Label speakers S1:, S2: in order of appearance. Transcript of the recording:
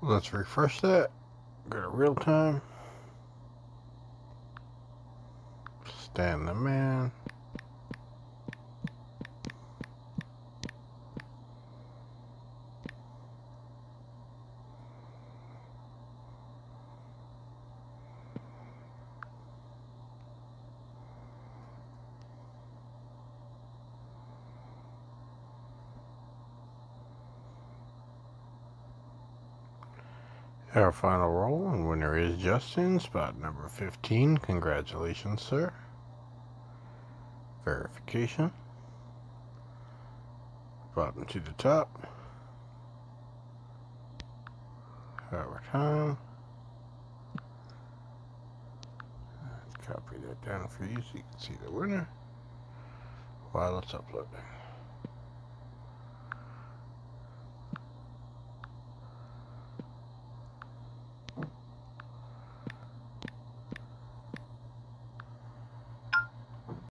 S1: Let's refresh that. Go to real time. Stan the man. Our final roll, and winner is Justin, spot number 15. Congratulations, sir. Verification. Bottom to the top. Over time. Let's copy that down for you so you can see the winner. While it's uploading.